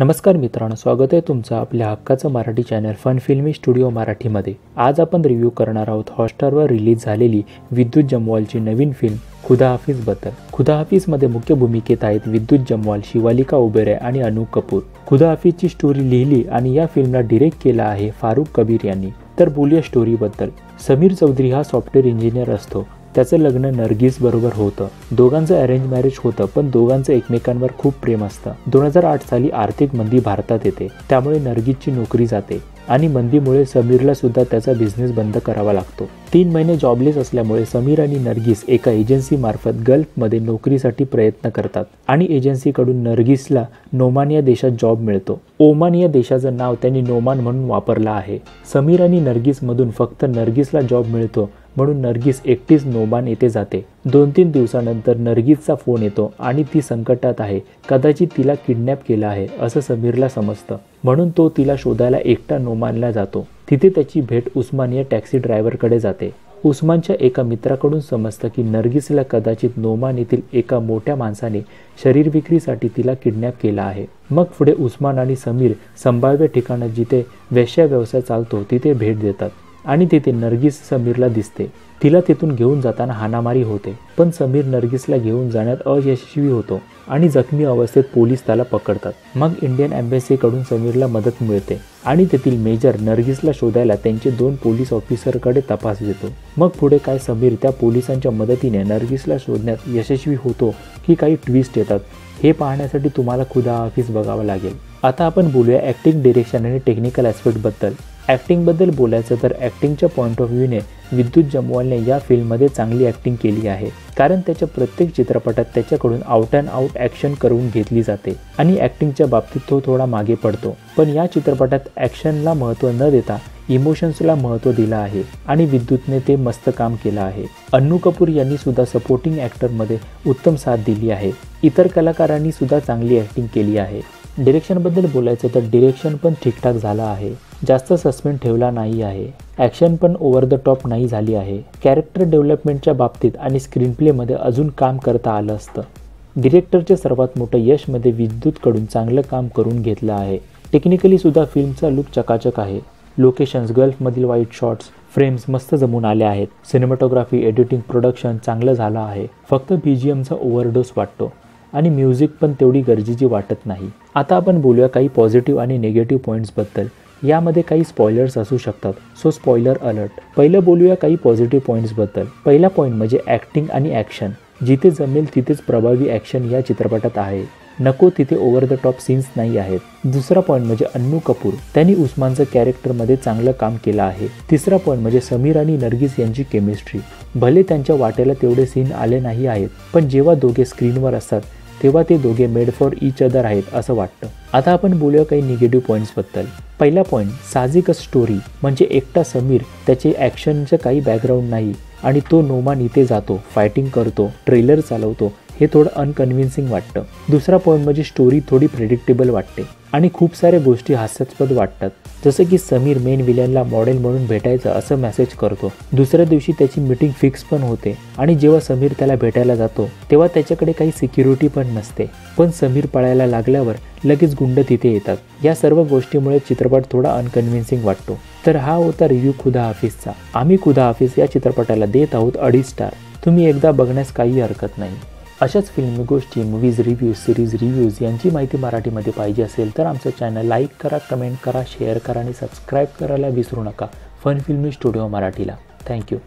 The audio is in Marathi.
नमस्कार मित्रांनो स्वागत आहे तुमचं आपल्या हक्काचं Marathi channel Fun Filmy Studio मराठीमध्ये. आज आपण रिव्ह्यू करणार आहोत हॉटस्टारवर रिलीज झालेली विद्युत जमवालची नवीन फिल्म खुदा हाफिजबद्दल खुदा हाफिजमध्ये मुख्य भूमिकेत आहेत विद्युत जमवाल शिवालिका उबेरे आणि अनु कपूर. खुदा हाफिजची स्टोरी लिहिली आणि या फिल्मला डिरेक्ट केला आहे फारुख कबीर यांनी. तर बोलूया स्टोरीबद्दल समीर चौधरी हा सॉफ्टवेअर इंजिनियर असतो. त्याचं लग्न नर्गिस बरोबर होतं. दोघांचं अरेंज मॅरेज होतं पण दोघांचं एकमेकांवर खूप प्रेम असतं. दोन हजार आठ साली आर्थिक मंदी भारतात येते. त्यामुळे नर्गिसची नोकरी जाते आणि मंदीमुळे समीरला सुद्धा त्याचा बिझनेस बंद करावा लागतो. तीन महिने जॉबलेस असल्यामुळे समीर आणि नर्गिस एका एजन्सी मार्फत गल्फमध्ये नोकरीसाठी प्रयत्न करतात आणि एजन्सीकडून नर्गिसला नोमान या देशात जॉब मिळतो. ओमान या देशाचं नाव त्यांनी नोमान म्हणून वापरलं आहे. समीर आणि नर्गिसमधून फक्त नर्गिसला जॉब मिळतो म्हणून नर्गिस एकटीच नोमान येथे जाते. दोन तीन दिवसानंतर नर्गिसचा फोन येतो आणि ती संकटात आहे. कदाचित तिला किडनॅप केला आहे असं समीरला समजतं. म्हणून तो तिला शोधायला एकटा नोमानला जातो. तिथे त्याची भेट उस्मान या टॅक्सी ड्रायव्हरकडे जाते. उस्मानच्या एका मित्राकडून समजतं की नर्गिसला कदाचित नोमान येथील एका मोठ्या माणसाने शरीर विक्रीसाठी तिला किडनॅप केला आहे. मग पुढे उस्मान आणि समीर संभाव्य ठिकाणात जिथे वेश्या व्यवसाय चालतो तिथे भेट देतात. आणि तेथे नर्गिस समीरला दिसते. तिला तेथून घेऊन जाताना हाणामारी होते. पण समीर नर्गिसला घेऊन जाण्यात अयशस्वी होतो आणि जखमी अवस्थेत पोलीस त्याला पकडतात. मग इंडियन एम्बेसीकडून समीरला मदत मिळते आणि तेथील मेजर नर्गिसला शोधायला त्यांचे दोन पोलीस ऑफिसरकडे तपास देतो मग पुढे काय समीर त्या पोलिसांच्या मदतीने नर्गिसला शोधण्यात यशस्वी होतो की काही ट्विस्ट येतात हे पाहण्यासाठी तुम्हाला खुदा ऑफिस बघावं लागेल. आता आपण बोलूया ॲक्टिंग डिरेक्शन आणि टेक्निकल ॲस्पेक्टबद्दल ॲक्टिंगबद्दल बोलायचं तर ॲक्टिंगच्या पॉईंट ऑफ व्ह्यूने विद्युत जमवालने या फिल्ममध्ये चांगली ॲक्टिंग केली आहे. कारण त्याच्या प्रत्येक चित्रपटात त्याच्याकडून आउट अँड आउट ॲक्शन करून घेतली जाते आणि ॲक्टिंगच्या बाबतीत तो थोडा मागे पडतो. पण या चित्रपटात ॲक्शनला महत्त्व न देता इमोशन्सला महत्त्व दिलं आहे आणि विद्युतने ते मस्त काम केलं आहे. अन्नू कपूर यांनी सुद्धा सपोर्टिंग ॲक्टरमध्ये उत्तम साथ दिली आहे. इतर कलाकारांनी सुद्धा चांगली ॲक्टिंग केली आहे. डिरेक्शनबद्दल बोलायचं तर डिरेक्शन पण ठीकठाक झालं आहे. जास्त सस्पेंड ठेवला नाही आहे. ॲक्शन पण ओव्हर द टॉप नाही झाली आहे. कॅरेक्टर डेव्हलपमेंटच्या बाबतीत आणि स्क्रीन प्लेमध्ये अजून काम करता आलं असतं. डिरेक्टरचे सर्वात मोठं यशमध्ये विद्युतकडून चांगलं काम करून घेतलं आहे. टेक्निकली सुद्धा फिल्मचा लुक चकाचक आहे. लोकेशन्स गल्फमधील वाईट शॉट्स फ्रेम्स मस्त जमून आले आहेत. सिनेमॅटोग्राफी एडिटिंग प्रोडक्शन चांगलं झालं आहे. फक्त बी जी एमचा ओव्हरडोस वाटतो. आणि म्युझिक पण तेवढी गरजेची वाटत नाही. आता आपण बोलूया काही पॉझिटिव्ह आणि निगेटिव्ह पॉईंट्सबद्दल यामध्ये काही स्पॉयलर्स असू शकतात. सो स्पॉयलर अलर्ट पहिलं बोलूया काही पॉझिटिव्ह पॉईंट्सबद्दल पहिला पॉईंट म्हणजे ॲक्टिंग आणि ॲक्शन जिथे जमेल तिथेच प्रभावी ॲक्शन या चित्रपटात आहे. नको तिथे ओव्हर द टॉप सीन्स नाही आहेत. दुसरा पॉईंट म्हणजे अन्नू कपूर. त्यांनी उस्मानचं कॅरेक्टरमध्ये चांगलं काम केलं आहे. तिसरा पॉईंट म्हणजे समीर आणि नर्गिस यांची केमिस्ट्री भले त्यांच्या वाटेला तेवढे सीन आले नाही आहेत पण जेव्हा दोघे स्क्रीनवर असतात तेव्हा ते दोघे मेड फॉर इच अदर आहेत असं वाटतं. आता आपण बोलूया काही निगेटिव्ह पॉईंट्सबद्दल पहिला पॉईंट साहजिक स्टोरी म्हणजे एकटा समीर त्याचे ॲक्शनचं काही बॅकग्राऊंड नाही आणि तो नोमान इथे जातो फायटिंग करतो ट्रेलर चालवतो हे थोडं अनकन्व्हिन्सिंग वाटतं. दुसरा पॉईंट म्हणजे स्टोरी थोडी प्रेडिक्टेबल वाटते. आणि खूप साऱ्या गोष्टी हास्यास्पद वाटतात. जसं की समीर मेन विलनला मॉडेल म्हणून भेटायचं असं मेसेज करतो. दुसऱ्या दिवशी त्याची मीटिंग फिक्स पण होते आणि जेव्हा समीर त्याला भेटायला जातो तेव्हा त्याच्याकडे काही सिक्युरिटी पण नसते. पण समीर पळायला लागल्यावर लगेच गुंड तिथे येतात. या सर्व गोष्टीमुळे चित्रपट थोडा अनकन्व्हिन्सिंग वाटतो. तर हा होता रिव्ह्यू खुदा हाफिजचा. आम्ही खुदा हाफिज या चित्रपटाला देत आहोत अडीच स्टार तुम्ही एकदा बघण्यास काही हरकत नाही. अशाच फिल्म गोष्टी मूवीज रिव्ह्यूज सिरीज रिव्ह्यूज यांची माहिती मराठीमध्ये पाहिजे असेल तर आमचं चॅनल लाईक करा कमेंट करा शेअर करा आणि सबस्क्राईब करायला विसरू नका. फन फिल्मी स्टुडिओ मराठीला. थँक्यू